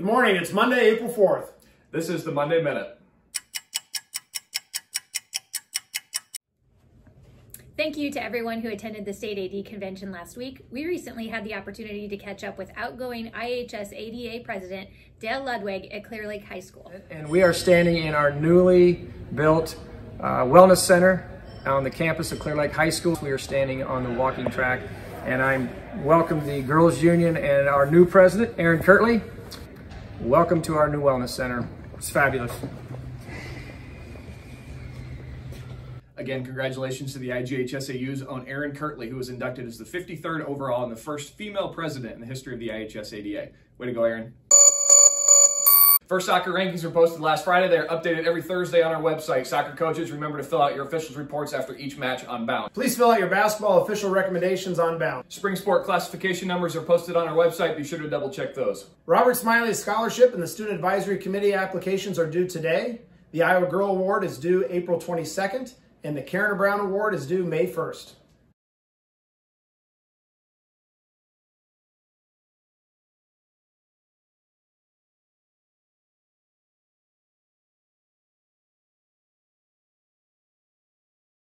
Good morning. It's Monday, April 4th. This is the Monday Minute. Thank you to everyone who attended the state AD convention last week. We recently had the opportunity to catch up with outgoing IHS ADA president Dale Ludwig at Clear Lake High School. And we are standing in our newly built uh, wellness center on the campus of Clear Lake High School. We are standing on the walking track and I welcome the Girls Union and our new president, Erin Kirtley. Welcome to our new wellness center. It's fabulous. Again, congratulations to the IGHSAU's own Erin Kirtley, who was inducted as the 53rd overall and the first female president in the history of the IHS ADA. Way to go, Erin. First soccer rankings were posted last Friday. They are updated every Thursday on our website. Soccer coaches, remember to fill out your officials reports after each match on Bound. Please fill out your basketball official recommendations on Bound. Spring sport classification numbers are posted on our website. Be sure to double check those. Robert Smiley's Scholarship and the Student Advisory Committee applications are due today. The Iowa Girl Award is due April 22nd, and the Karen Brown Award is due May 1st.